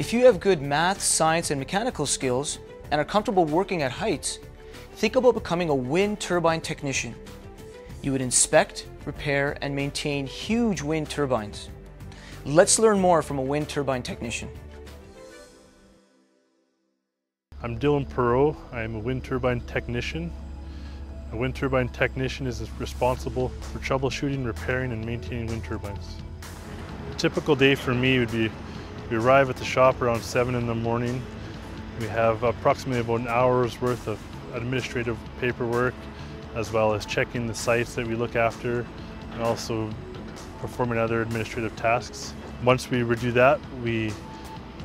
If you have good math, science, and mechanical skills and are comfortable working at heights, think about becoming a wind turbine technician. You would inspect, repair, and maintain huge wind turbines. Let's learn more from a wind turbine technician. I'm Dylan Perot. I am a wind turbine technician. A wind turbine technician is responsible for troubleshooting, repairing, and maintaining wind turbines. A typical day for me would be we arrive at the shop around 7 in the morning. We have approximately about an hour's worth of administrative paperwork as well as checking the sites that we look after and also performing other administrative tasks. Once we redo that, we,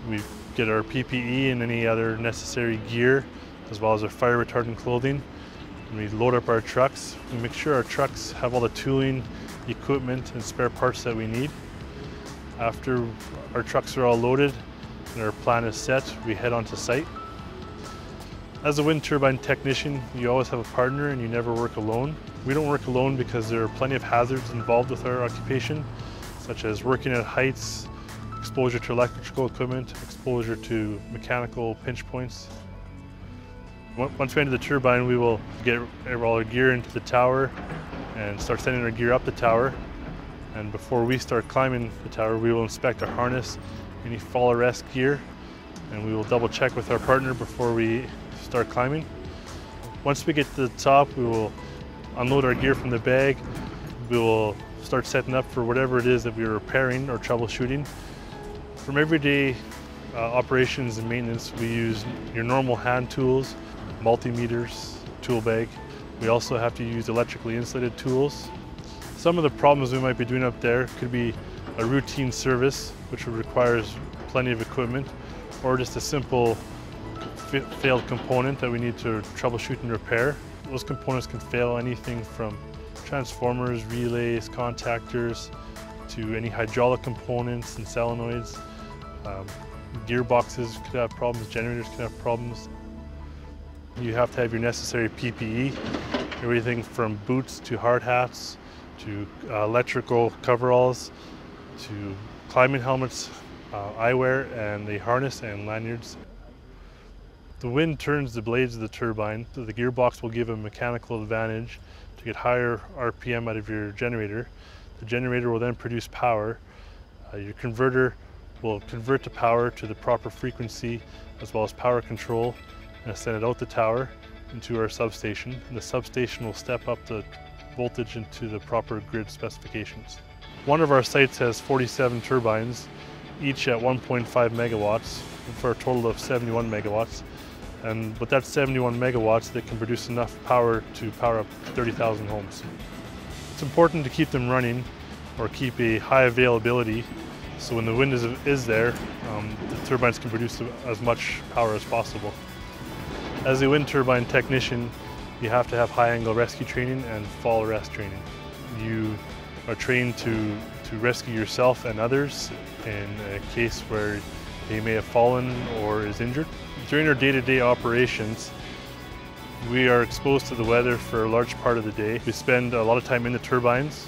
we get our PPE and any other necessary gear, as well as our fire retardant clothing. And we load up our trucks. We make sure our trucks have all the tooling, equipment, and spare parts that we need. After our trucks are all loaded and our plan is set, we head onto site. As a wind turbine technician, you always have a partner and you never work alone. We don't work alone because there are plenty of hazards involved with our occupation, such as working at heights, exposure to electrical equipment, exposure to mechanical pinch points. Once we enter the turbine, we will get all our gear into the tower and start sending our gear up the tower. And before we start climbing the tower, we will inspect our harness, any fall arrest gear, and we will double check with our partner before we start climbing. Once we get to the top, we will unload our gear from the bag. We will start setting up for whatever it is that we're repairing or troubleshooting. From everyday uh, operations and maintenance, we use your normal hand tools, multimeters, tool bag. We also have to use electrically insulated tools. Some of the problems we might be doing up there could be a routine service, which requires plenty of equipment, or just a simple failed component that we need to troubleshoot and repair. Those components can fail anything from transformers, relays, contactors, to any hydraulic components and solenoids. Um, gearboxes could have problems, generators could have problems. You have to have your necessary PPE, everything from boots to hard hats, to uh, electrical coveralls, to climbing helmets, uh, eyewear, and a harness and lanyards. The wind turns the blades of the turbine, so the gearbox will give a mechanical advantage to get higher RPM out of your generator. The generator will then produce power. Uh, your converter will convert the power to the proper frequency as well as power control and send it out the tower into our substation. And the substation will step up the voltage into the proper grid specifications. One of our sites has 47 turbines, each at 1.5 megawatts for a total of 71 megawatts. And with that 71 megawatts, they can produce enough power to power up 30,000 homes. It's important to keep them running or keep a high availability so when the wind is, is there, um, the turbines can produce as much power as possible. As a wind turbine technician, you have to have high angle rescue training and fall arrest training. You are trained to, to rescue yourself and others in a case where they may have fallen or is injured. During our day-to-day -day operations, we are exposed to the weather for a large part of the day. We spend a lot of time in the turbines,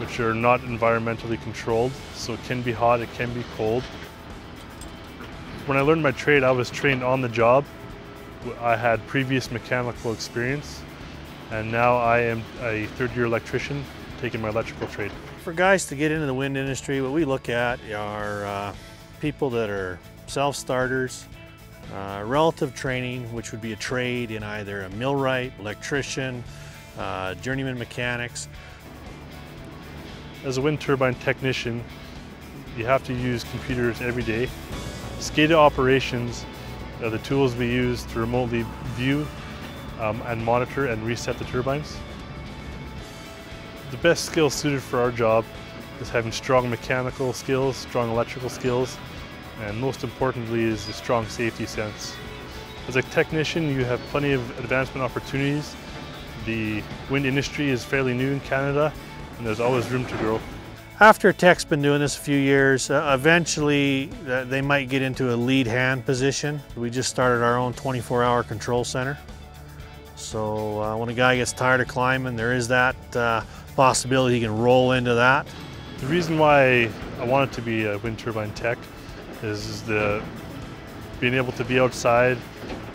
which are not environmentally controlled, so it can be hot, it can be cold. When I learned my trade, I was trained on the job. I had previous mechanical experience, and now I am a third-year electrician taking my electrical trade. For guys to get into the wind industry, what we look at are uh, people that are self-starters, uh, relative training, which would be a trade in either a millwright, electrician, uh, journeyman mechanics. As a wind turbine technician, you have to use computers every day. SCADA operations are the tools we use to remotely view um, and monitor and reset the turbines. The best skill suited for our job is having strong mechanical skills, strong electrical skills, and most importantly is a strong safety sense. As a technician, you have plenty of advancement opportunities. The wind industry is fairly new in Canada, and there's always room to grow. After tech's been doing this a few years, uh, eventually uh, they might get into a lead hand position. We just started our own 24-hour control center. So uh, when a guy gets tired of climbing, there is that uh, possibility he can roll into that. The reason why I wanted to be a wind turbine tech is the being able to be outside.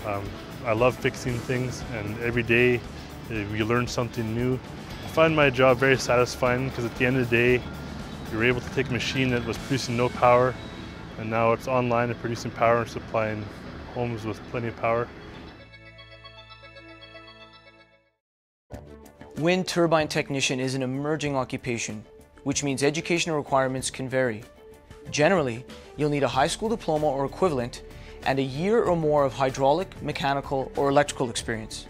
Um, I love fixing things and every day uh, you learn something new. I find my job very satisfying because at the end of the day you were able to take a machine that was producing no power and now it's online and producing power and supplying homes with plenty of power. Wind turbine technician is an emerging occupation, which means educational requirements can vary. Generally, you'll need a high school diploma or equivalent and a year or more of hydraulic, mechanical, or electrical experience.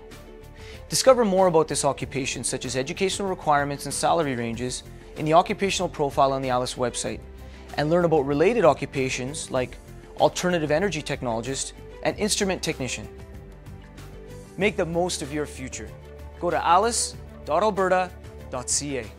Discover more about this occupation, such as educational requirements and salary ranges, in the occupational profile on the ALIS website, and learn about related occupations like alternative energy technologist and instrument technician. Make the most of your future. Go to alis.alberta.ca.